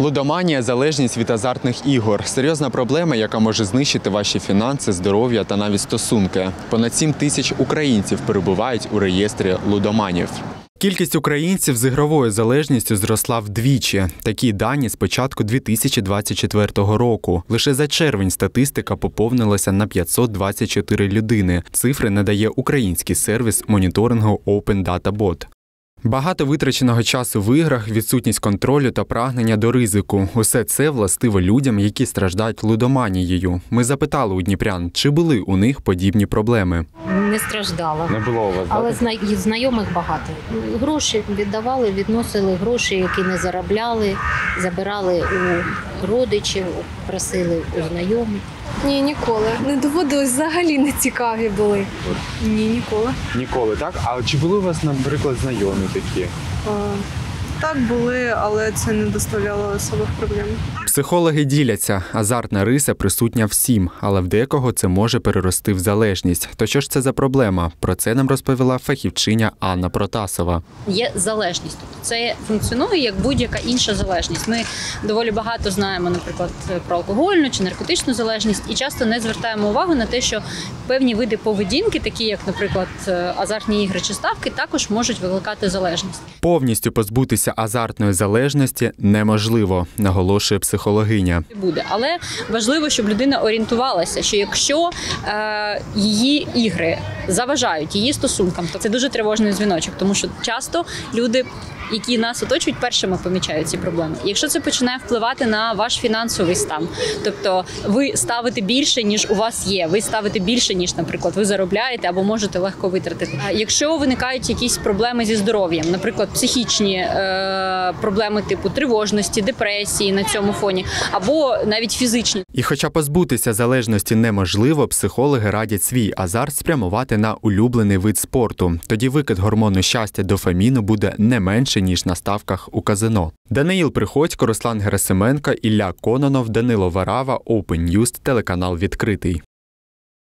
Лудоманія залежність від азартних ігор серйозна проблема, яка може знищити ваші фінанси, здоров'я та навіть стосунки. Понад 7 тисяч українців перебувають у реєстрі лудоманів. Кількість українців з ігровою залежністю зросла вдвічі. Такі дані з початку 2024 року. Лише за червень статистика поповнилася на 524 людини. Цифри надає український сервіс моніторингу Open. Багато витраченого часу в іграх, відсутність контролю та прагнення до ризику. Усе це властиво людям, які страждають лудоманією. Ми запитали у дніпрян, чи були у них подібні проблеми. Не страждала. Не було у вас Але зна- знайомих багато. Гроші віддавали, відносили гроші, які не заробляли, забирали у родичів, просили у знайомих. Ні, ніколи. Не доводилось взагалі не цікаві були. Ні, ніколи. ніколи, так? А чи були у вас, наприклад, знайомі такі? А, так були, але це не доставляло особих проблем. Психологи діляться, азартна риса присутня всім, але в декого це може перерости в залежність. То що ж це за проблема? Про це нам розповіла фахівчиня Анна Протасова. є залежність. Тобто це функціонує як будь-яка інша залежність. Ми доволі багато знаємо, наприклад, про алкогольну чи наркотичну залежність, і часто не звертаємо увагу на те, що певні види поведінки, такі як, наприклад, е, азартні ігри чи ставки, також можуть викликати залежність. Повністю позбутися азартної залежності неможливо, наголошує психологиня. буде. Але важливо, щоб людина орієнтувалася, що якщо е, її ігри заважають її стосункам, то це дуже тривожний дзвіночок, тому що часто люди. Які нас оточують, першими помічають ці проблеми. Якщо це починає впливати на ваш фінансовий стан, тобто ви ставите більше, ніж у вас є, ви ставите більше, ніж, наприклад, ви заробляєте або можете легко витратити. Якщо виникають якісь проблеми зі здоров'ям, наприклад, психічні е, проблеми типу тривожності, депресії на цьому фоні, або навіть фізичні. І хоча позбутися залежності неможливо, психологи радять свій азарт спрямувати на улюблений вид спорту. Тоді викид гормону щастя дофаміну буде не менше ніж на ставках у казино. Даниїл Приходько, Руслан Герасименко, Ілля Кононов, Данило Варава, Open News, телеканал відкритий.